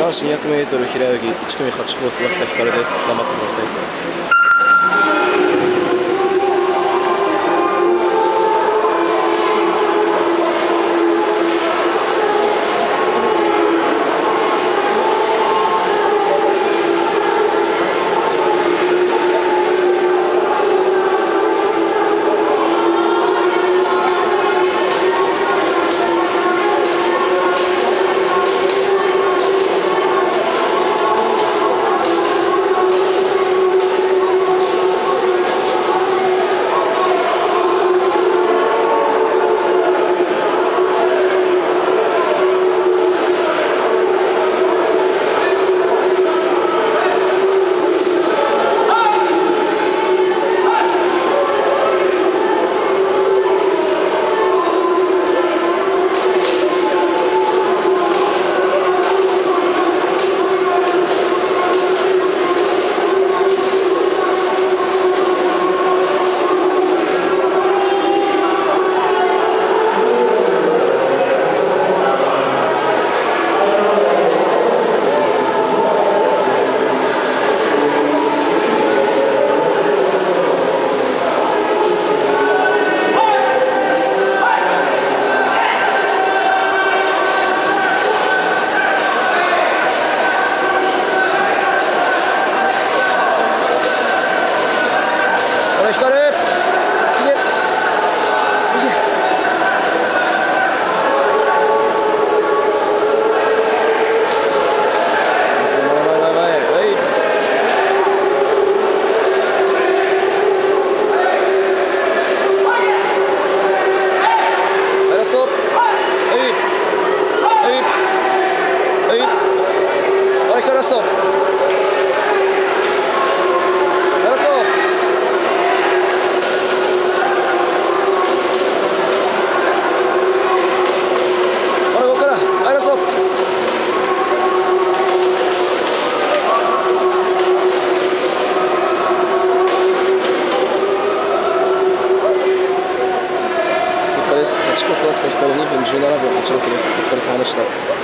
男子 200m 平泳ぎ1組8コース脇田光です。頑張ってください。Arkadaşlar jest, czy kosa, ktoś kolonii, wiem, że na razie, czy okres, to skorzystamy na sztab.